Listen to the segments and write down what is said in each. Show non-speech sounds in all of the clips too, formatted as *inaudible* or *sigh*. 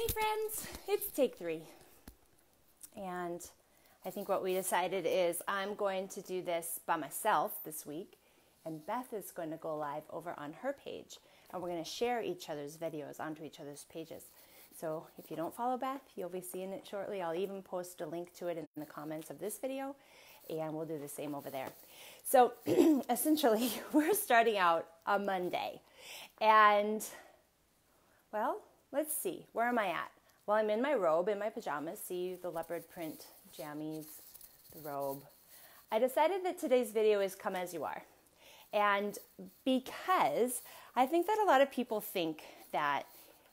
Hey, friends, it's take three. And I think what we decided is I'm going to do this by myself this week, and Beth is going to go live over on her page, and we're going to share each other's videos onto each other's pages. So if you don't follow Beth, you'll be seeing it shortly. I'll even post a link to it in the comments of this video, and we'll do the same over there. So *clears throat* essentially, *laughs* we're starting out a Monday, and well, let's see, where am I at? Well, I'm in my robe, in my pajamas. See the leopard print jammies, the robe. I decided that today's video is come as you are. And because I think that a lot of people think that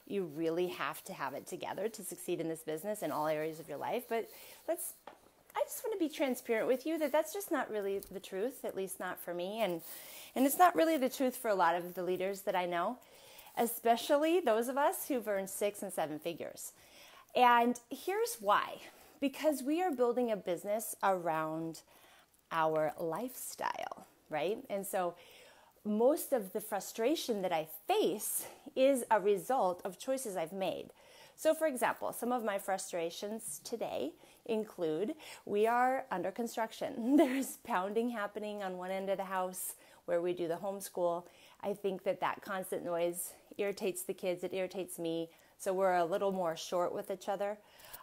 you really have to have it together to succeed in this business in all areas of your life, but let's I just want to be transparent with you that that's just not really the truth, at least not for me and and it's not really the truth for a lot of the leaders that I know especially those of us who've earned six and seven figures. And here's why because we are building a business around our lifestyle, right? And so most of the frustration that I face is a result of choices I've made. So, for example, some of my frustrations today include we are under construction. *laughs* There's pounding happening on one end of the house where we do the homeschool. I think that that constant noise irritates the kids, it irritates me. So we're a little more short with each other.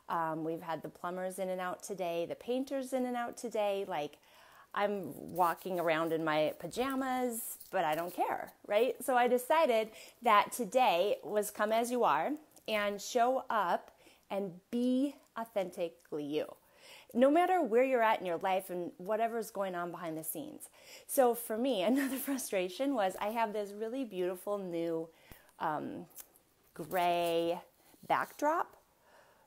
Um, we've had the plumbers in and out today, the painters in and out today. Like, I'm walking around in my pajamas, but I don't care, right? So I decided that today was come as you are and show up and be authentically you. No matter where you're at in your life and whatever's going on behind the scenes. So for me, *laughs* another frustration was I have this really beautiful new um, gray backdrop.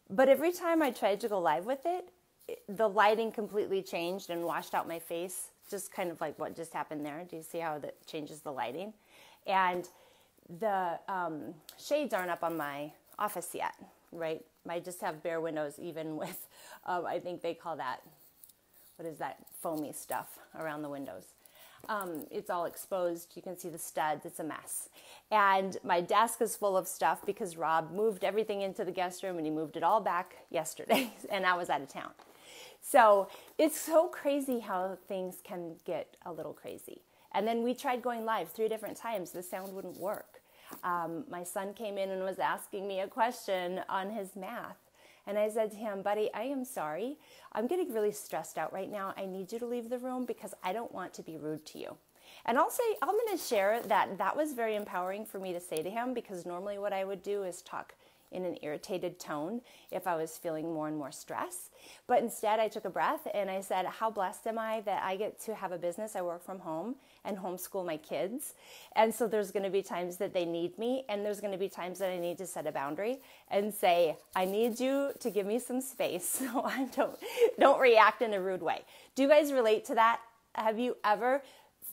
But every time I tried to go live with it, the lighting completely changed and washed out my face, just kind of like what just happened there. Do you see how that changes the lighting? And the um, shades aren't up on my office yet, right? I just have bare windows, even *laughs* with, um, I think they call that, what is that, foamy stuff around the windows. Um, it's all exposed. You can see the studs. It's a mess. And my desk is full of stuff because Rob moved everything into the guest room and he moved it all back *laughs* yesterday, and I was out of town. So it's so crazy how things can get a little crazy. And then we tried going live three different times. The sound wouldn't work. Um, my son came in and was asking me a question on his math. And I said to him, Buddy, I am sorry. I'm getting really stressed out right now. I need you to leave the room because I don't want to be rude to you. And I'll say, I'm going to share that that was very empowering for me to say to him because normally what I would do is talk in an irritated tone if I was feeling more and more stress. But instead, I took a breath and I said, How blessed am I that I get to have a business? I work from home and homeschool my kids. And so there's going to be times that they need me, and there's going to be times that I need to set a boundary and say, I need you to give me some space *laughs* so I don't, don't react in a rude way. Do you guys relate to that? Have you ever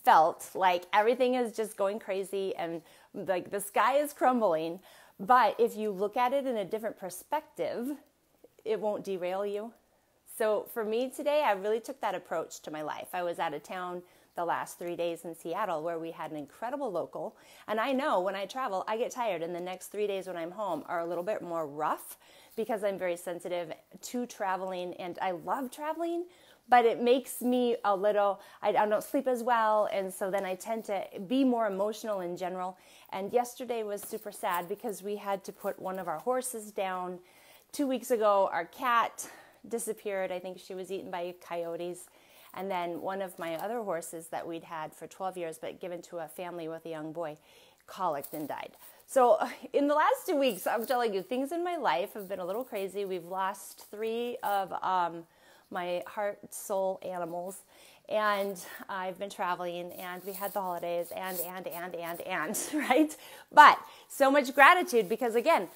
felt like everything is just going crazy and like the sky is crumbling? But if you look at it in a different perspective, it won't derail you. So for me today, I really took that approach to my life. I was out of town the last three days in Seattle where we had an incredible local. And I know when I travel, I get tired, and the next three days when I'm home are a little bit more rough because I'm very sensitive to traveling and I love traveling. But it makes me a little, I, I don't sleep as well. And so then I tend to be more emotional in general. And yesterday was super sad because we had to put one of our horses down. Two weeks ago, our cat disappeared. I think she was eaten by coyotes. And then one of my other horses that we'd had for 12 years, but given to a family with a young boy, colicked and died. So, *laughs* in the last two weeks, I'm telling you, things in my life have been a little crazy. We've lost three of um, my heart, soul animals, and I've been traveling, and we had the holidays, and, and, and, and, and, *laughs* right? But so much gratitude because, again,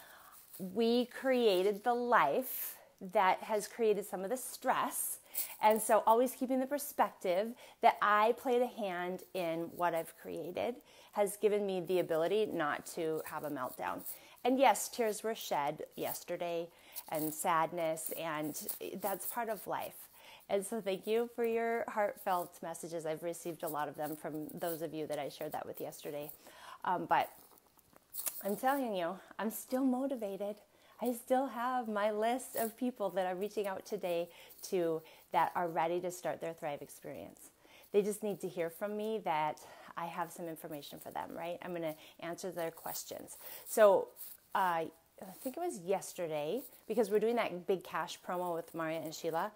we created the life that has created some of the stress. And so, always keeping the perspective that I played a hand in what I've created has given me the ability not to have a meltdown. And yes, tears were shed yesterday and sadness, and that's part of life. And so, thank you for your heartfelt messages. I've received a lot of them from those of you that I shared that with yesterday. Um, but I'm telling you, I'm still motivated. I still have my list of people that I'm reaching out today to that are ready to start their Thrive experience. They just need to hear from me that I have some information for them, right? I'm going to answer their questions. So, uh, I think it was yesterday, because we're doing that big cash promo with Maria and Sheila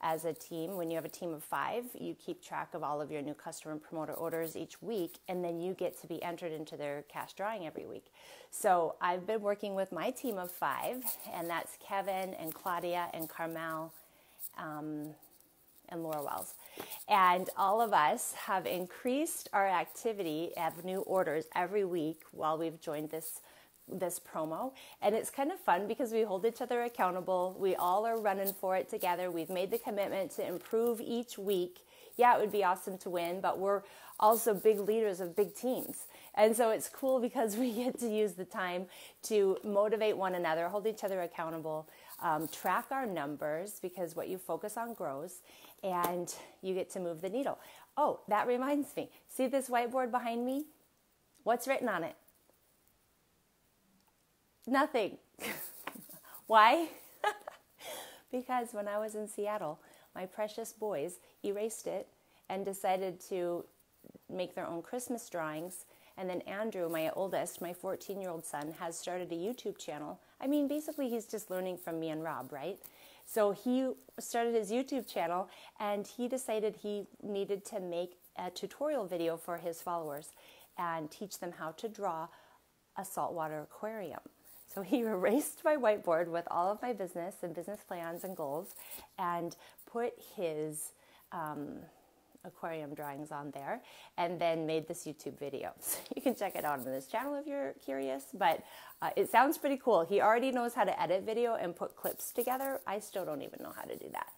as a team. When you have a team of five, you keep track of all of your new customer and promoter orders each week, and then you get to be entered into their cash drawing every week. So I've been working with my team of five, and that's Kevin and Claudia and Carmel. Um, and Laura Wells. And all of us have increased our activity of new orders every week while we've joined this this promo and it's kind of fun because we hold each other accountable. We all are running for it together. We've made the commitment to improve each week. Yeah it would be awesome to win but we're also big leaders of big teams. And so it's cool *laughs* because we get to use the time to motivate one another hold each other accountable um, track our numbers because what you focus on grows and you get to move the needle. Oh that reminds me. See this whiteboard behind me? What's written on it Nothing. *laughs* Why? *laughs* because when I was in Seattle, my precious boys erased it and decided to make their own Christmas drawings. And then Andrew, my oldest, my 14 year old son, has started a YouTube channel. I mean, basically, he's just learning from me and Rob, right? So he started his YouTube channel and he decided he needed to make a tutorial video for his followers and teach them how to draw a saltwater aquarium. So he *laughs* erased my whiteboard with all of my business and business plans and goals and put his um, aquarium drawings on there and then made this YouTube video. *laughs* So you can check it out on this channel if you're curious, but uh, it sounds pretty cool. He already knows how to edit video and put clips together. I still don't even know how to do that.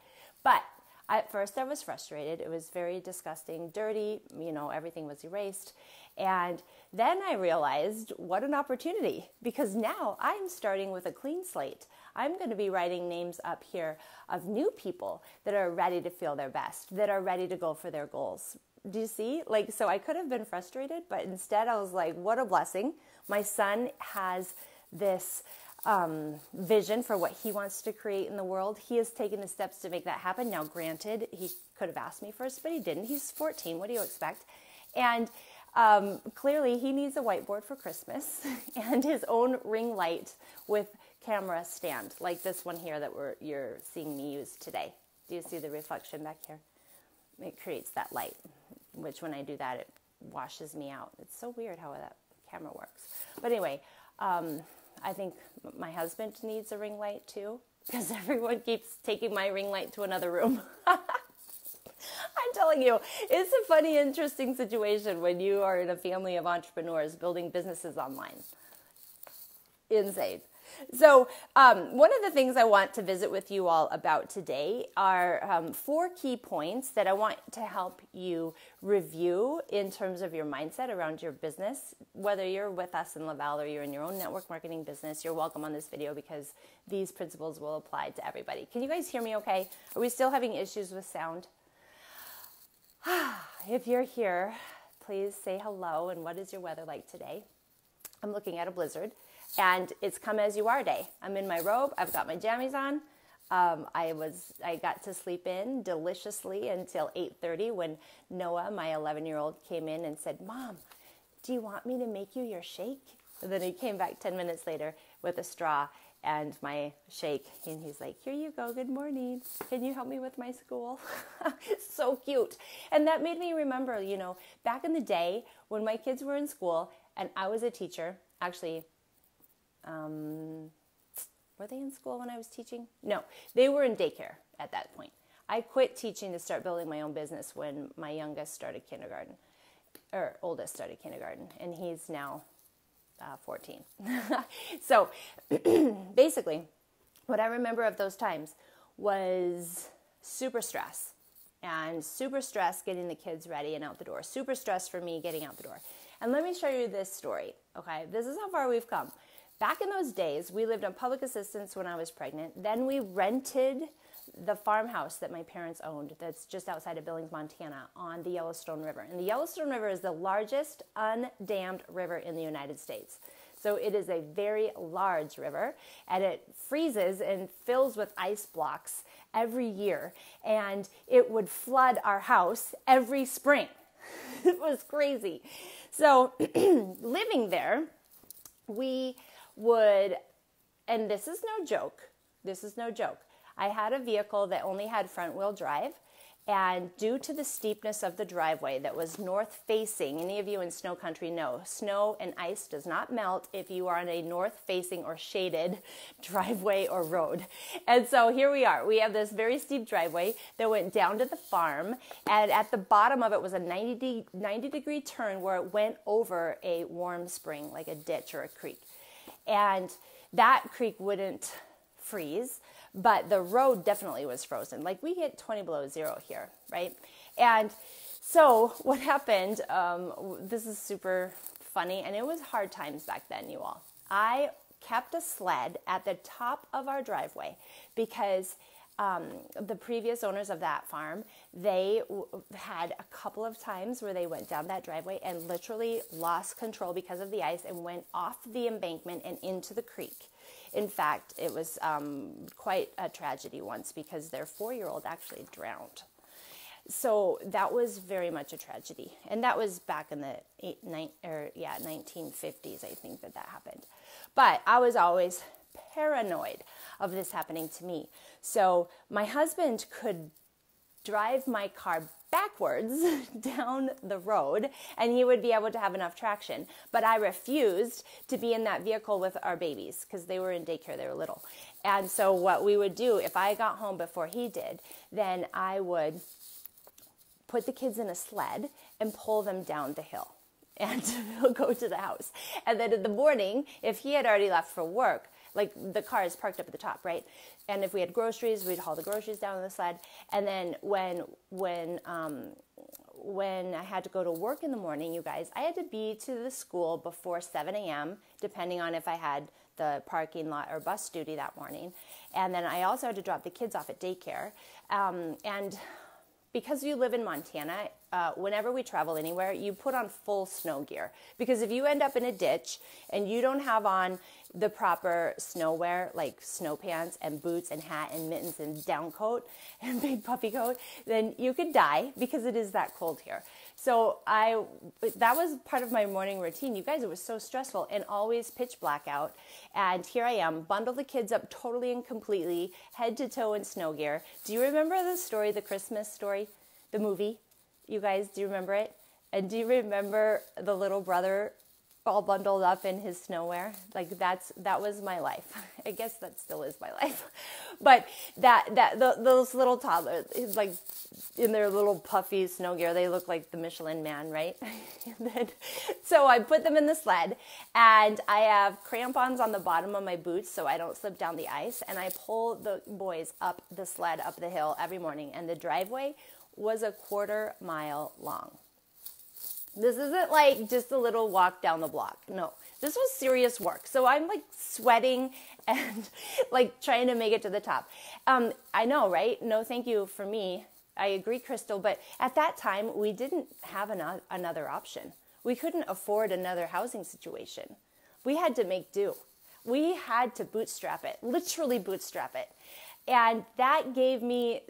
But at first I was frustrated. It was very disgusting, dirty, you know, everything was erased. And then I realized what an opportunity because now I'm starting with a clean slate. I'm going to be writing names up here of new people that are ready to feel their best, that are ready to go for their goals. Do you see? Like, so I could have been frustrated, but instead I was like, what a blessing. My son has this um, vision for what he wants to create in the world. He has taken the steps to make that happen. Now, granted, he could have asked me first, but he didn't. He's 14. What do you expect? And um, clearly, he needs a whiteboard for Christmas *laughs* and his own ring light with camera stand, like this one here that we're, you're seeing me use today. Do you see the reflection back here? It creates that light, which when I do that, it washes me out. It's so weird how that camera works. But anyway, um, I think my husband needs a ring light too, because *laughs* everyone keeps taking my ring light to another room. *laughs* I'm telling you, it's a funny, interesting situation when you are in a family of entrepreneurs building businesses online. Insane. So, um, one of the things I want to visit with you all about today are um, four key points that I want to help you review in terms of your mindset around your business. Whether you're with us in Le-Vel or you're in your own network marketing business, you're welcome on this video because these principles will apply to everybody. Can you guys hear me okay? Are we still having issues with sound? *sighs* if you're here, please say hello and what is your weather like today? I'm looking at a blizzard and it's come as you are day. I'm in my robe, I've got my jammies on. Um, I was I got to sleep in deliciously until 8:30 when Noah, my 11 year old, came in and said, "Mom, do you want me to make you your shake?" And then he came back 10 minutes later with a straw and my shake and he's like here you go good morning. Can you help me with my school? *laughs* So cute. And that made me remember you know back in the day when my kids were in school and i was a teacher actually um, were they in school when i was teaching? No they were in daycare at that point. I quit teaching to start building my own business when my youngest started kindergarten or oldest started kindergarten and he's now uh, 14. *laughs* so *clears throat* basically, what I remember of those times was super stress and super stress getting the kids ready and out the door. Super stress for me getting out the door. And let me show you this story, okay? This is how far we've come. Back in those days, we lived on public assistance when I was pregnant. Then we rented the farmhouse that my parents owned that's just outside of Billings, Montana on the Yellowstone River. And the Yellowstone River is the largest undammed river in the United States. So it is a very large river and it freezes and fills with ice blocks every year. And it would flood our house every spring. *laughs* it was crazy. So *clears throat* living there, we would, and this is no joke, this is no joke. I had a vehicle that only had front wheel drive and due to the steepness of the driveway that was north facing, any of you in snow country know snow and ice does not melt if you are on a north facing or shaded *laughs* driveway or road. And so here we are. We have this very steep driveway that went down to the farm, and at the bottom of it was a 90, de- 90 degree turn where it went over a warm spring, like a ditch or a creek. And that creek wouldn't freeze but the road definitely was frozen. Like we hit 20 below zero here, right? And so *laughs* what happened, um, this is super funny, and it was hard times back then, you all. I kept a sled at the top of our driveway because um, the previous owners of that farm, they w- had a couple of times where they went down that driveway and literally lost control because of the ice and went off the embankment and into the creek. In fact, it was um, quite a tragedy once because their four year old actually drowned. So that was very much a tragedy. And that was back in the eight, nine, or, yeah, 1950s, I think that that happened. But I was always paranoid of this happening to me. So my husband could drive my car backwards *laughs* down the road and he would be able to have enough traction. But I refused to be in that vehicle with our babies because they were in daycare, they were little. And so, what we would do if I got home before he did, then I would put the kids in a sled and pull them down the hill *laughs* and *laughs* go to the house. And then in the morning, if he had already left for work, like the car is parked up at the top, right? And if we had groceries, we'd haul the groceries down on the sled. And then when when um, when I had to go to work in the morning, you guys, I had to be to the school before 7 a.m. depending on if I had the parking lot or bus duty that morning. And then I also had to drop the kids off at daycare. Um, and because you live in Montana, uh, whenever we travel anywhere, you put on full snow gear. Because if you end up in a ditch and you don't have on the proper snow wear, like snow pants and boots and hat and mittens and down coat *laughs* and big puffy coat, then you could die because it is that cold here. So I, that was part of my morning routine. You guys, it was so stressful and always pitch black out. And here I am, bundle the kids up totally and completely, head to toe in snow gear. Do you remember the story, the Christmas story, the movie? You guys, do you remember it? And do you remember the little brother all bundled up in his snowwear. Like that's that was my life. *laughs* I guess that still is my life. *laughs* But that that the, those little toddlers, like in their little puffy snow gear, they look like the Michelin Man, right? *laughs* then, so I put them in the sled, and I have crampons on the bottom of my boots so I don't slip down the ice, and I pull the boys up the sled up the hill every morning, and the driveway was a quarter mile long. This isn't like just a little walk down the block. No, this was serious work. So I'm like sweating *laughs* and like trying to make it to the top. Um, I know, right? No, thank you for me. I agree, Crystal. But at that time, we didn't have an, another option. We couldn't afford another housing situation. We had to make do. We had to bootstrap it, literally bootstrap it. And that gave me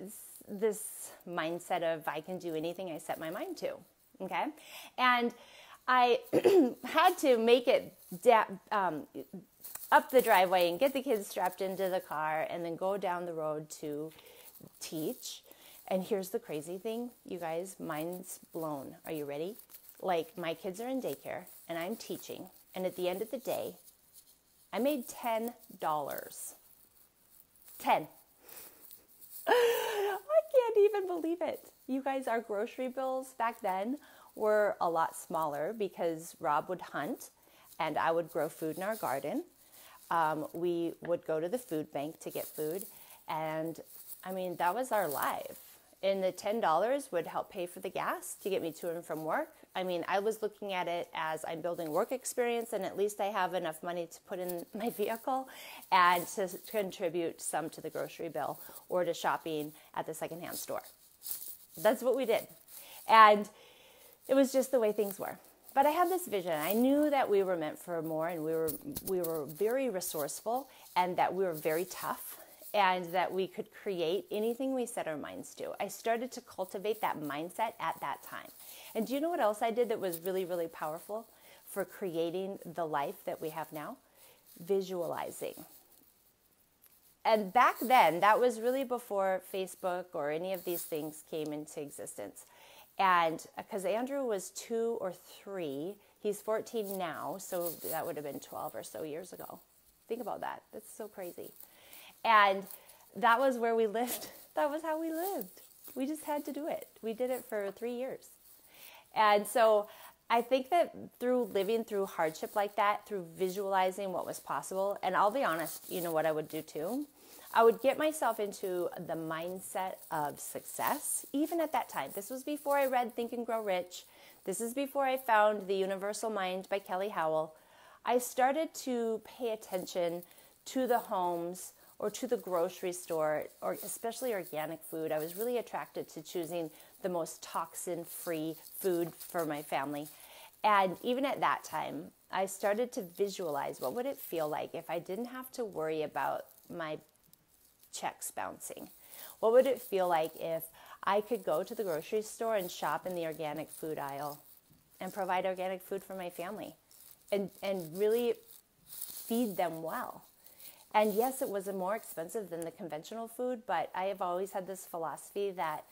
this mindset of I can do anything I set my mind to okay? And I *clears throat* had to make it um, up the driveway and get the kids strapped into the car and then go down the road to teach. And here's the crazy thing, you guys, mind's blown. Are you ready? Like, my kids are in daycare and I'm teaching. And at the end of the day, I made $10. 10. *laughs* I can't even believe it. You guys, our grocery bills back then were a lot smaller because Rob would hunt and I would grow food in our garden. Um, we would go to the food bank to get food. And I mean, that was our life. And the $10 would help pay for the gas to get me to and from work. I mean, I was looking at it as I'm building work experience, and at least I have enough money to put in *laughs* my vehicle and to contribute some to the grocery bill or to shopping at the secondhand store. That's what we did. And it was just the way things were. but I had this vision. I knew that we were meant for more, and we were we were very resourceful, and that we were very tough, and that we could create anything we set our minds to. I started to cultivate that mindset at that time. And do you know what else I did that was really really powerful for creating the life that we have now? Visualizing. And back then, that was really before Facebook or any of these things came into existence. And uh, because Andrew was two or three, he's 14 now, so that would have been 12 or so years ago. Think about that. That's so crazy. And that was where we lived. *laughs* That was how we lived. We just had to do it. We did it for three years. And so I think that through living through hardship like that, through visualizing what was possible, and I'll be honest, you know what I would do too? I would get myself into the mindset of success, even at that time. This was before I read Think and Grow Rich. This is before I found The Universal Mind by Kelly Howell. I started to pay attention to the homes or to the grocery store, or especially organic food. I was really attracted to choosing the most toxin free food for my family. And even at that time, I started to visualize what would it feel like if I didn't have to worry about my checks bouncing? What would it feel like if I could go to the grocery store and shop in the organic food aisle and provide organic food for my family and, and really feed them well? And yes, it was more expensive than the conventional food, but I have always had this philosophy that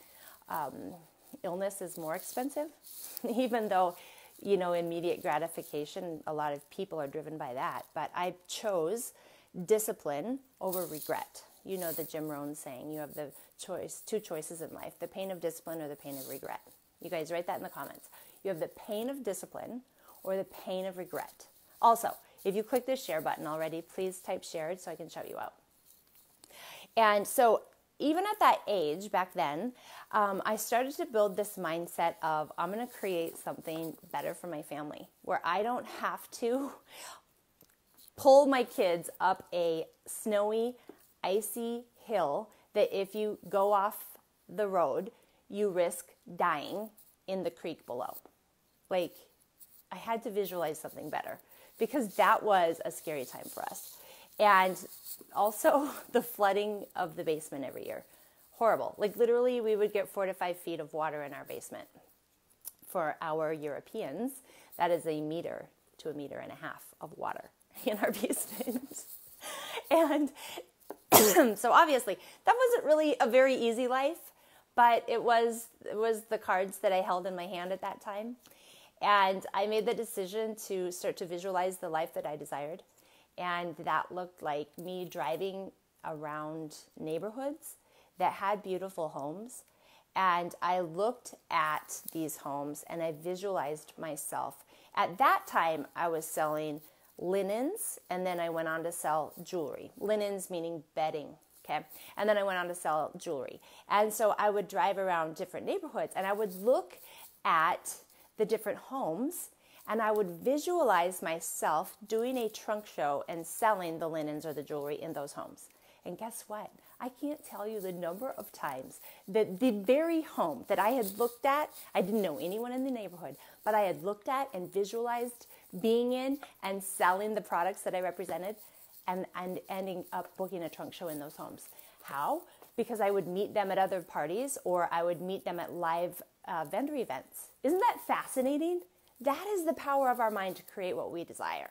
um, illness is more expensive, *laughs* even though, you know, immediate gratification, a lot of people are driven by that. But I chose discipline over regret you know the Jim Rohn saying, you have the choice, two choices in life, the pain of discipline or the pain of regret. You guys write that in the comments. You have the pain of discipline or the pain of regret. Also, if you click the share button already, please type shared so I can shout you out. And so, even at that age back then, um, I started to build this mindset of I'm going to create something better for my family where I don't have to *laughs* pull my kids up a snowy icy hill that if you go off the road, you risk dying in the creek below. Like, I had to visualize something better because that was a scary time for us. And also *laughs* the flooding of the basement every year. Horrible. Like, literally, we would get four to five feet of water in our basement. For our Europeans, that is a meter to a meter and a half of water *laughs* in our *laughs* basement. and *clears throat* so obviously, that wasn't really a very easy life, but it was it was the cards that I held in my hand at that time. And I made the decision to start to visualize the life that I desired. And that looked like me driving around neighborhoods that had beautiful homes. And I looked at these homes and I visualized myself. At that time, I was selling linens, and then I went on to sell jewelry. Linens meaning bedding, okay? And then I went on to sell jewelry. And so I would drive around different neighborhoods and I would look at the different homes and I would visualize myself doing a trunk show and selling the linens or the jewelry in those homes. And guess what? I can't tell you the number of times that the very home that I had looked at, I didn't know anyone in the neighborhood, but I had looked at and visualized being in and selling the products that I represented and, and ending up booking a trunk show in those homes. How? Because I would meet them at other parties or I would meet them at live uh, vendor events. Isn't that fascinating? That is the power of our mind to create what we desire.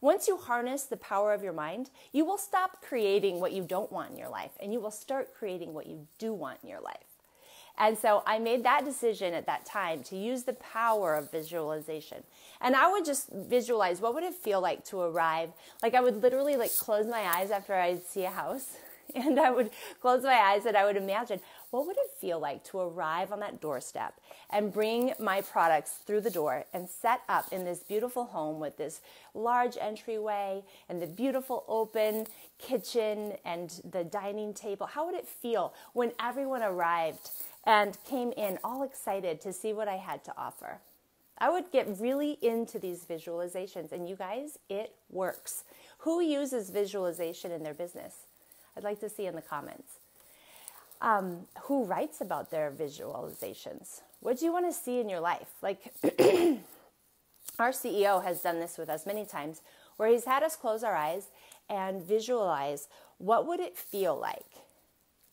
Once you harness the power of your mind, you will stop creating what you don't want in your life and you will start creating what you do want in your life. And so I made that decision at that time to use the power of visualization. And I would just visualize what would it feel like to arrive. Like I would literally like close my eyes after I'd see a house *laughs* and I would close my eyes and I would imagine what would it feel like to arrive on that doorstep and bring my products through the door and set up in this beautiful home with this large entryway and the beautiful open kitchen and the dining table? How would it feel when everyone arrived and came in all excited to see what I had to offer. I would get really into these visualizations, and you guys, it works. Who uses visualization in their business? I'd like to see in the comments. Um, who writes about their visualizations? What do you want to see in your life? Like, *clears throat* Our CEO has done this with us many times where he's had us close our eyes and visualize what would it feel like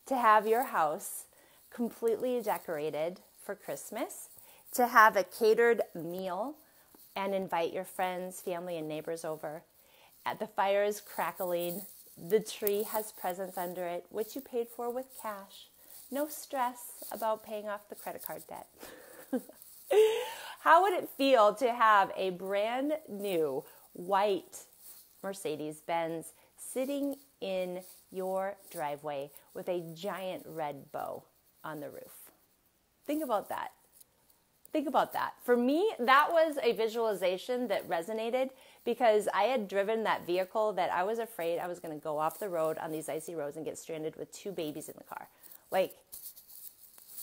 to have your house completely decorated for Christmas, to have a catered meal and invite your friends, family, and neighbors over. At the fire is crackling, the tree has presents under it, which you paid for with cash. No stress about paying off the credit card debt. *laughs* How would it feel to have a brand new white Mercedes Benz sitting in your driveway with a giant red bow on the roof? Think about that. Think about that. For me, that was a visualization that resonated because I had driven that vehicle that I was afraid I was going to go off the road on these icy roads and get stranded with two babies in the car. Like,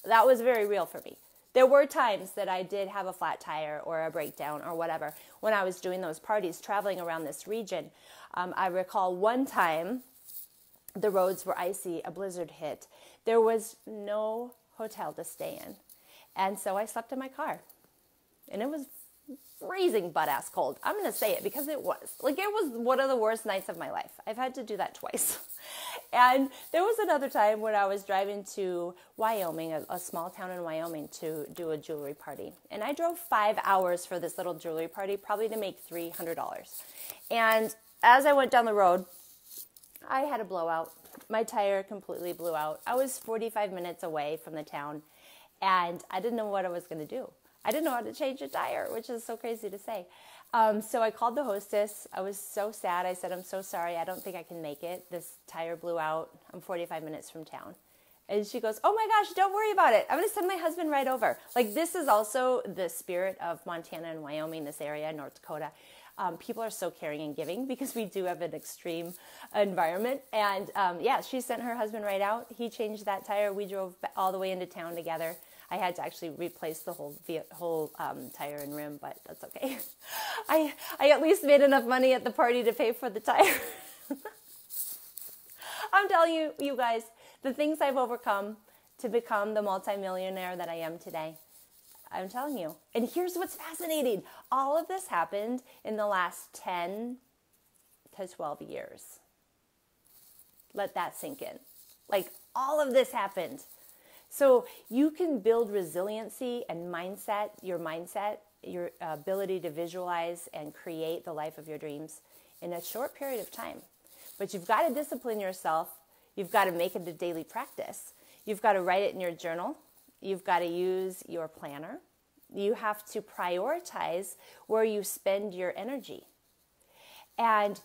that was very real for me. There were times that I did have a flat tire or a breakdown or whatever when I was doing those parties traveling around this region. Um, I recall one time the roads were icy, a blizzard hit. There was no hotel to stay in. And so I slept in my car. And it was freezing butt ass cold. I'm going to say it because it was. Like, it was one of the worst nights of my life. I've had to do that twice. *laughs* and there was another time when I was driving to Wyoming, a, a, small town in Wyoming, to do a jewelry party. And I drove five hours for this little jewelry party, probably to make $300. And as I went down the road, I had a blowout. My tire completely blew out. I was 45 minutes away from the town and I didn't know what I was going to do. I didn't know how to change a tire, which is so crazy to say. Um, so I called the hostess. I was so sad. I said, I'm so sorry. I don't think I can make it. This tire blew out. I'm 45 minutes from town. And she goes, Oh my gosh, don't worry about it. I'm going to send my husband right over. Like, this is also the spirit of Montana and Wyoming, this area, North Dakota. Um, people are so caring and giving because we do have an extreme environment. And um, yeah, she sent her husband right out. He changed that tire. We drove all the way into town together. I had to actually replace the whole whole um, tire and rim, but that's okay. *laughs* I I at least made enough money at the party to pay for the tire. *laughs* I'm telling you, you guys, the things I've overcome to become the multimillionaire that I am today. I'm telling you. And here's what's fascinating. All of this happened in the last 10 to 12 years. Let that sink in. Like all of this happened so you can build resiliency and mindset, your mindset, your uh, ability to visualize and create the life of your dreams in a short period of time. But you've got to discipline yourself. You've got to make it a daily practice. You've got to write it in your journal. You've got to use your planner. You have to prioritize where you spend your energy. And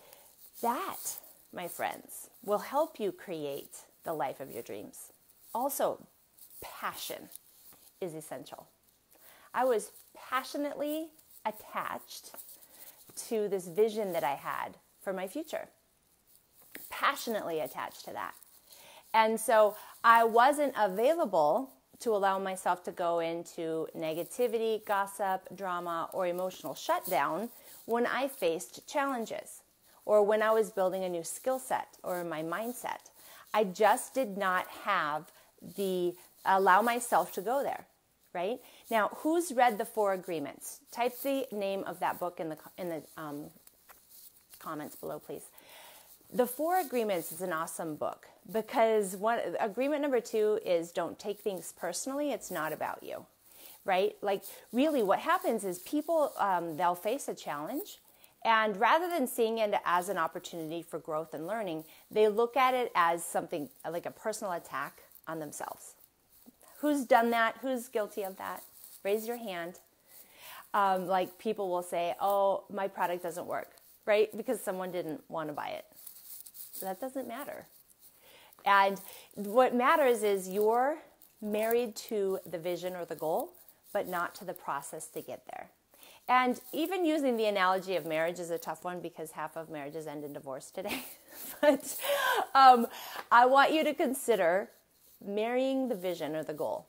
that, my friends, will help you create the life of your dreams. Also, passion is essential. I was passionately attached to this vision that I had for my future. Passionately attached to that. And so I wasn't available to allow myself to go into negativity, gossip, drama, or emotional shutdown when I faced challenges or when I was building a new skill set or my mindset. I just did not have the allow myself to go there right? Now who's read the four agreements? Type the name of that book in the in the um, comments below please. The four agreements is an awesome book because one agreement number two is don't take things personally it's not about you right? Like really what happens is people um, they'll face a challenge and rather than seeing it as an opportunity for growth and learning they look at it as something like a personal attack on themselves Who's done that? Who's guilty of that? Raise your hand. Um, like people will say, oh, my product doesn't work, right? Because someone didn't want to buy it. That doesn't matter. And what matters is you're married to the vision or the goal, but not to the process to get there. And even using the analogy of marriage is a tough one because half of marriages end in divorce today. *laughs* but um, I want you to consider marrying the vision or the goal,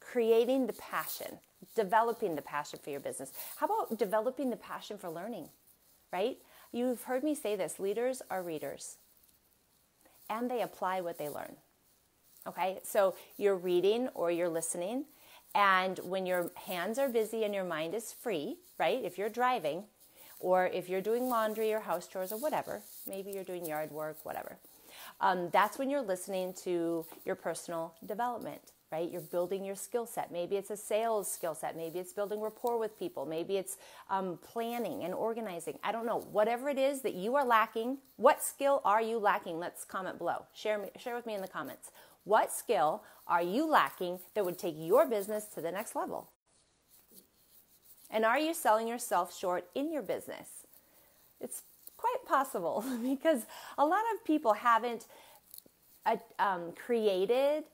creating the passion, developing the passion for your business. How about developing the passion for learning, right? You've heard me say this leaders are readers and they apply what they learn. Okay, so you're reading or you're listening, and when your hands are busy and your mind is free, right? If you're driving, or if you're doing laundry or house chores or whatever, maybe you're doing yard work, whatever. Um, that's when you're listening to your personal development, right? You're building your skill set. Maybe it's a sales skill set. Maybe it's building rapport with people. Maybe it's um, planning and organizing. I don't know. Whatever it is that you are lacking, what skill are you lacking? Let's comment below. Share, me, share with me in the comments. What skill are you lacking that would take your business to the next level? And are you selling yourself short in your business? It's quite possible *laughs* because a lot of people haven't uh, um, created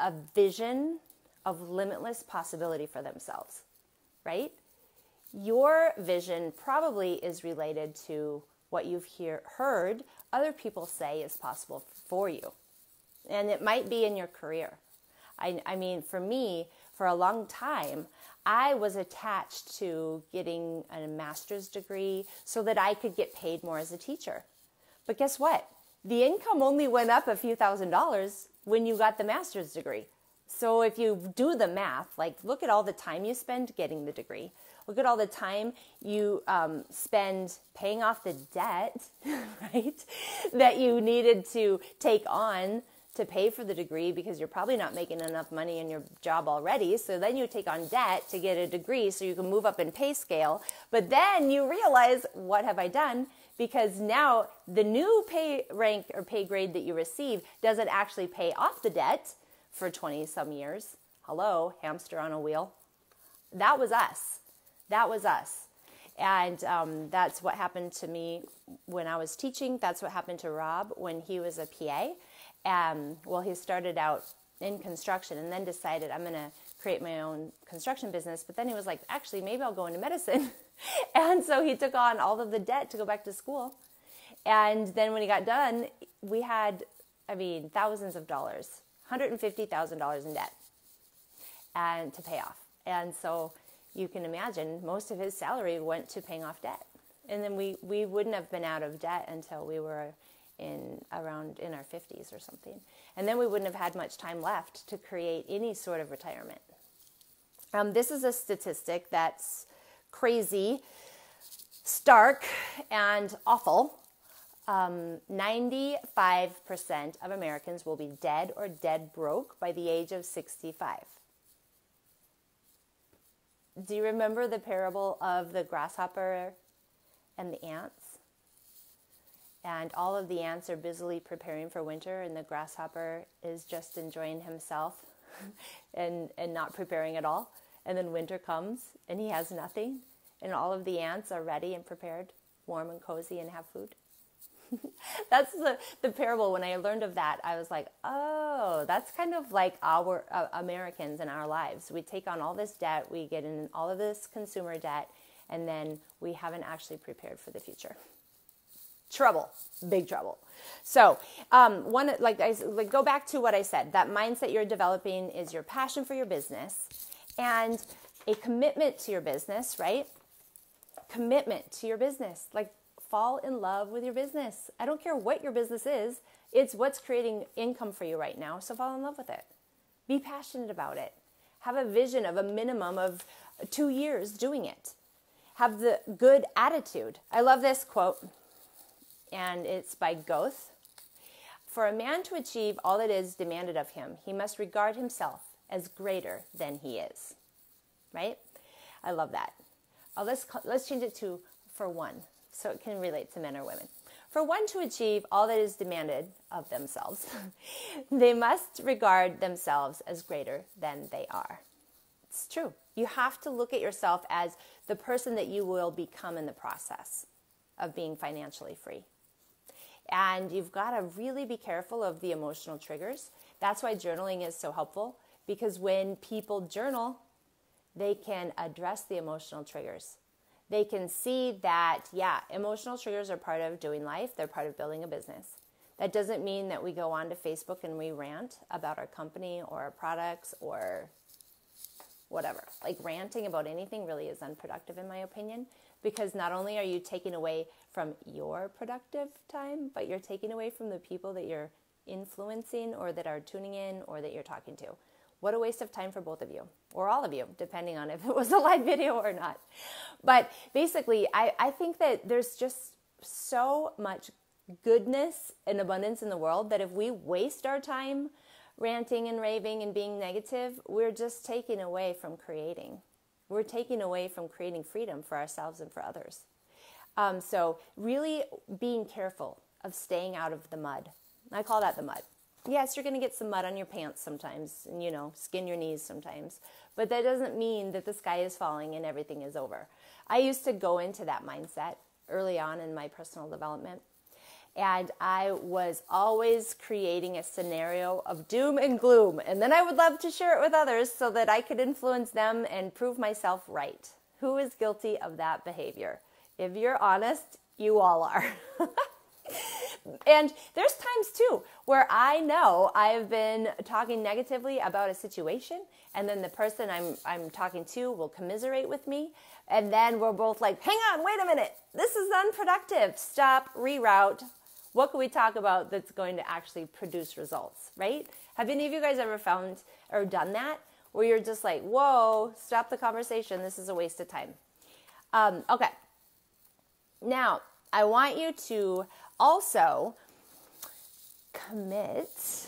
a vision of limitless possibility for themselves, right? Your vision probably is related to what you've hear, heard other people say is possible for you. And it might be in your career. I, I mean, for me, for a long time, I was attached to getting a master's degree so that I could get paid more as a teacher. But guess what? The income only went up a few thousand dollars when you got the master's degree. So if you do the math, like look at all the time you spend getting the degree, look at all the time you um, spend paying off the debt, *laughs* right? That you needed to take on to pay for the degree because you're probably not making enough money in your job already. So then you take on debt to get a degree so you can move up in pay scale. But then you realize, what have I done? Because now the new pay rank or pay grade that you receive doesn't actually pay off the debt for 20 some years. Hello, hamster on a wheel. That was us. That was us. And um, that's what happened to me when I was teaching. That's what happened to Rob when he was a PA. Um, well, he started out in construction and then decided I'm going to create my own construction business. But then he was like, actually, maybe I'll go into medicine. *laughs* and so he took on all of the debt to go back to school. And then when he got done, we had, I mean, thousands of dollars, $150,000 in debt and to pay off. And so you can imagine most of his salary went to paying off debt. And then we, we wouldn't have been out of debt until we were in around in our 50s or something. And then we wouldn't have had much time left to create any sort of retirement. Um, this is a statistic that's crazy, stark, and awful. Um, 95% of Americans will be dead or dead broke by the age of 65. Do you remember the parable of the grasshopper and the ants? And all of the ants are busily preparing for winter and the grasshopper is just enjoying himself *laughs* and and not preparing at all. And then winter comes and he has nothing. And all of the ants are ready and prepared warm and cozy and have food. *laughs* That's the, the parable. When i learned of that i was like oh that's kind of like our uh, americans in our lives. We take on all this debt we get in all of this consumer debt and then we haven't actually prepared for the future trouble, big trouble. So, um, one like I like go back to what I said. That mindset you're developing is your passion for your business and a commitment to your business, right? Commitment to your business. Like fall in love with your business. I don't care what your business is. It's what's creating income for you right now. So fall in love with it. Be passionate about it. Have a vision of a minimum of 2 years doing it. Have the good attitude. I love this quote and it's by Goethe. For a man to achieve all that is demanded of him, he must regard himself as greater than he is. Right? I love that. Uh, let's, let's change it to for one, so it can relate to men or women. For one to achieve all that is demanded of themselves, *laughs* they must regard themselves as greater than they are. It's true. You have to look at yourself as the person that you will become in the process of being financially free. And you've got to really be careful of the emotional triggers. That's why journaling is so helpful because when people journal, they can address the emotional triggers. They can see that, yeah, emotional triggers are part of doing life, they're part of building a business. That doesn't mean that we go on to Facebook and we rant about our company or our products or whatever. Like ranting about anything really is unproductive, in my opinion, because not only are you taking away from your productive time, but you're taking away from the people that you're influencing or that are tuning in or that you're talking to. What a waste of time for both of you, or all of you, depending on if it was a live *laughs* video or not. But basically, I, I think that there's just so much goodness and abundance in the world that if we waste our time ranting and raving and being negative, we're just taking away from creating. We're taking away from creating freedom for ourselves and for others. Um, so, really being careful of staying out of the mud. I call that the mud. Yes, you're going to get some mud on your pants sometimes, and you know, skin your knees sometimes, but that doesn't mean that the sky is falling and everything is over. I used to go into that mindset early on in my personal development and I was always creating a scenario of doom and gloom. And then I would love to share it with others so that I could influence them and prove myself right. Who is guilty of that behavior? If you're honest, you all are. *laughs* and there's times too where I know I've been talking negatively about a situation, and then the person I'm, I'm talking to will commiserate with me. And then we're both like, hang on, wait a minute. This is unproductive. Stop, reroute, what can we talk about that's going to actually produce results, right? Have any of you guys ever found or done that where you're just like, whoa, stop the conversation. This is a waste of time. Um, okay. Now, I want you to also commit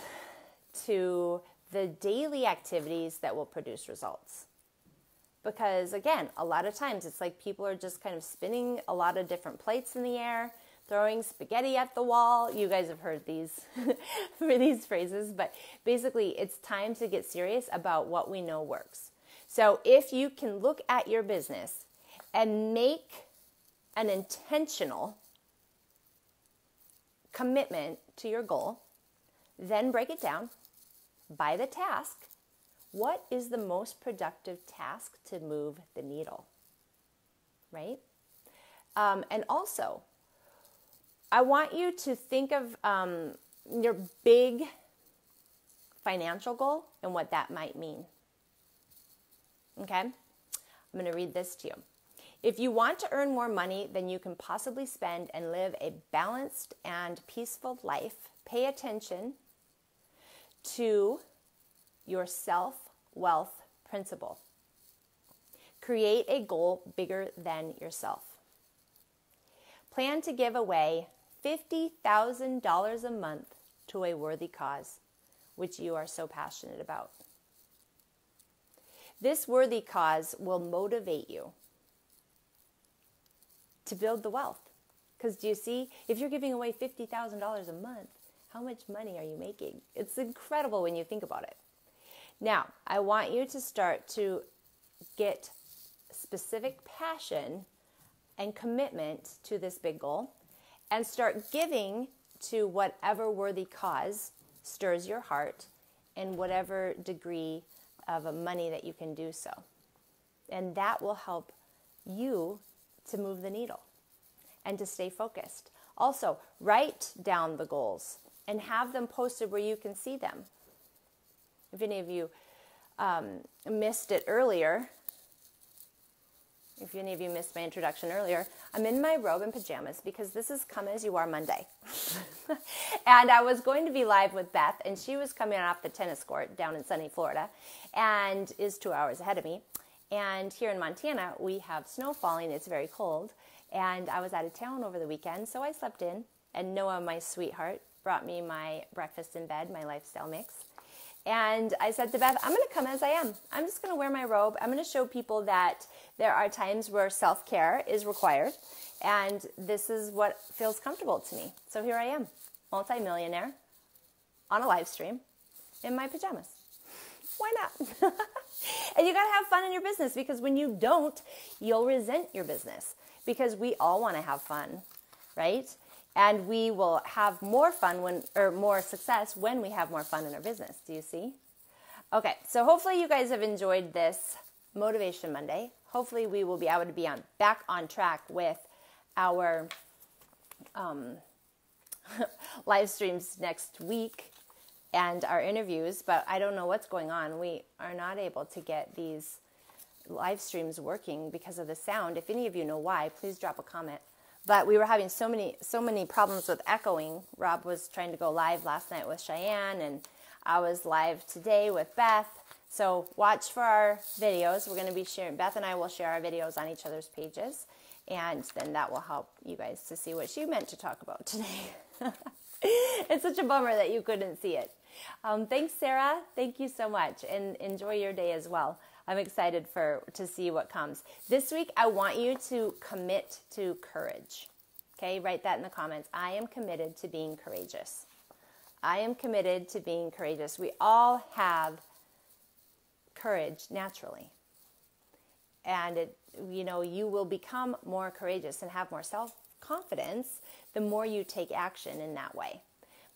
to the daily activities that will produce results. Because again, a lot of times it's like people are just kind of spinning a lot of different plates in the air throwing spaghetti at the wall. You guys have heard these for *laughs* these phrases, but basically it's time to get serious about what we know works. So if you can look at your business and make an intentional commitment to your goal, then break it down by the task. What is the most productive task to move the needle? Right? Um, and also, I want you to think of um, your big financial goal and what that might mean. Okay? I'm going to read this to you. If you want to earn more money than you can possibly spend and live a balanced and peaceful life, pay attention to your self wealth principle. Create a goal bigger than yourself. Plan to give away $50,000 a month to a worthy cause, which you are so passionate about. This worthy cause will motivate you to build the wealth. Because do you see, if you're giving away $50,000 a month, how much money are you making? It's incredible when you think about it. Now, I want you to start to get specific passion and commitment to this big goal and start giving to whatever worthy cause stirs your heart in whatever degree of money that you can do so. And that will help you to move the needle and to stay focused. Also, write down the goals and have them posted where you can see them. If any of you um, missed it earlier, if any of you missed my introduction earlier, I'm in my robe and pajamas because this is Come As You Are Monday. *laughs* and I was going to be live with Beth, and she was coming off the tennis court down in sunny Florida and is two hours ahead of me. And here in Montana, we have snow falling, it's very cold. And I was out of town over the weekend, so I slept in. And Noah, my sweetheart, brought me my breakfast in bed, my lifestyle mix. And I said to Beth, I'm going to come as I am. I'm just going to wear my robe. I'm going to show people that there are times where self care is required. And this is what feels comfortable to me. So here I am, multimillionaire on a live stream in my pajamas. Why not? *laughs* and you got to have fun in your business because when you don't, you'll resent your business because we all want to have fun, right? And we will have more fun when or more success when we have more fun in our business. Do you see? Okay, so hopefully you guys have enjoyed this Motivation Monday. Hopefully we will be able to be on back on track with our um, *laughs* live streams next week and our interviews, but I don't know what's going on. We are not able to get these live streams working because of the sound. If any of you know why, please drop a comment but we were having so many so many problems with echoing. Rob was trying to go live last night with Cheyenne, and I was live today with Beth. So watch for our videos. We're going to be sharing, Beth and I will share our videos on each other's pages. And then that will help you guys to see what she meant to talk about today. *laughs* it's such a bummer that you couldn't see it. Um, thanks, Sarah. Thank you so much, and enjoy your day as well. I'm excited for to see what comes this week. I want you to commit to courage. Okay, write that in the comments. I am committed to being courageous. I am committed to being courageous. We all have courage naturally. And it, you know, you will become more courageous and have more self confidence the more you take action in that way.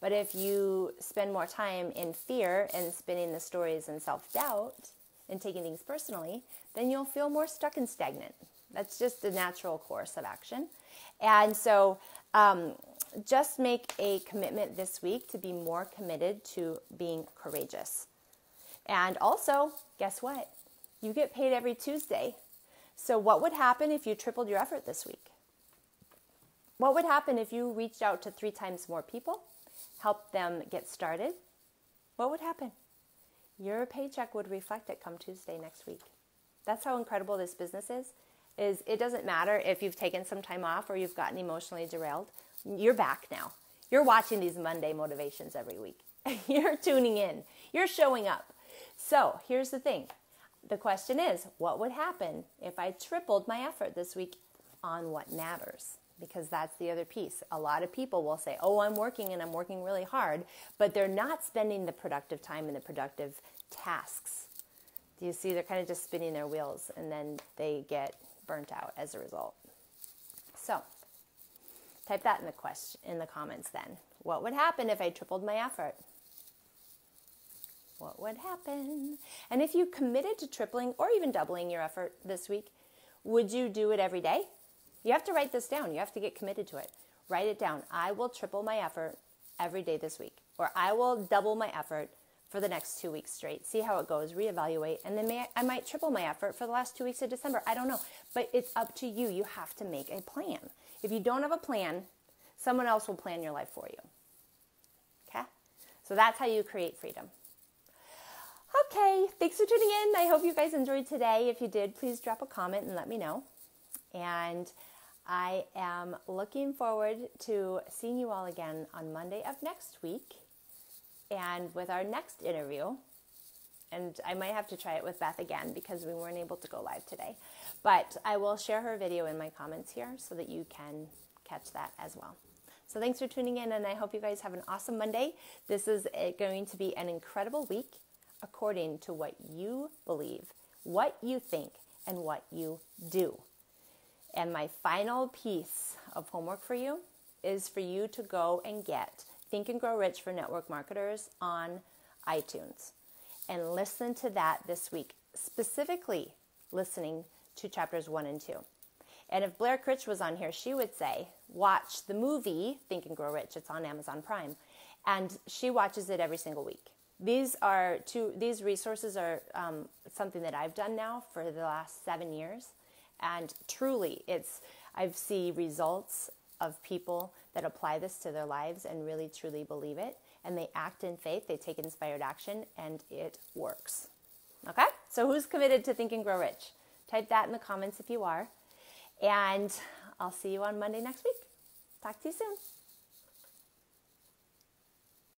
But if you spend more time in fear and spinning the stories and self doubt and taking things personally, then you'll feel more stuck and stagnant. That's just the natural course of action. And so, um, just make a commitment this week to be more committed to being courageous. And also, guess what? You get paid every Tuesday. So, what would happen if you tripled your effort this week? What would happen if you reached out to three times more people, helped them get started? What would happen? Your paycheck would reflect it come Tuesday next week. That's how incredible this business is. Is it doesn't matter if you've taken some time off or you've gotten emotionally derailed. You're back now. You're watching these Monday motivations every week. *laughs* You're tuning in. You're showing up. So here's the thing the question is what would happen if I tripled my effort this week on what matters? Because that's the other piece. A lot of people will say, Oh, I'm working and I'm working really hard, but they're not spending the productive time in the productive tasks. Do you see? They're kind of just spinning their wheels and then they get burnt out as a result. So, type that in the question in the comments then. What would happen if I tripled my effort? what would happen? And if you committed to tripling or even doubling your effort this week, would you do it every day? You have to write this down. You have to get committed to it. Write it down. I will triple my effort every day this week, or I will double my effort for the next two weeks straight. See how it goes, reevaluate, and then may, I might triple my effort for the last two weeks of December. I don't know, but it's up to you. You have to make a plan. If you don't have a plan, someone else will plan your life for you. Okay? So that's how you create freedom. Okay, thanks for tuning in. I hope you guys enjoyed today. If you did, please drop a comment and let me know. And I am looking forward to seeing you all again on Monday of next week and with our next interview. And I might have to try it with Beth again because we weren't able to go live today. But I will share her video in my comments here so that you can catch that as well. So thanks for tuning in, and I hope you guys have an awesome Monday. This is uh, going to be an incredible week according to what you believe, what you think, and what you do. And my final piece of homework for you is for you to go and get Think and Grow Rich for Network Marketers on iTunes and listen to that this week, specifically listening to chapters one and two. And if Blair Critch was on here, she would say, watch the movie Think and Grow Rich. It's on Amazon Prime. And she watches it every single week these are two these resources are um, something that i've done now for the last seven years and truly it's i see results of people that apply this to their lives and really truly believe it. And they act in faith they take inspired action and it works. Okay? So who's committed to think and grow rich? Type that in the comments if you are. And i'll see you on monday next week. Talk to you soon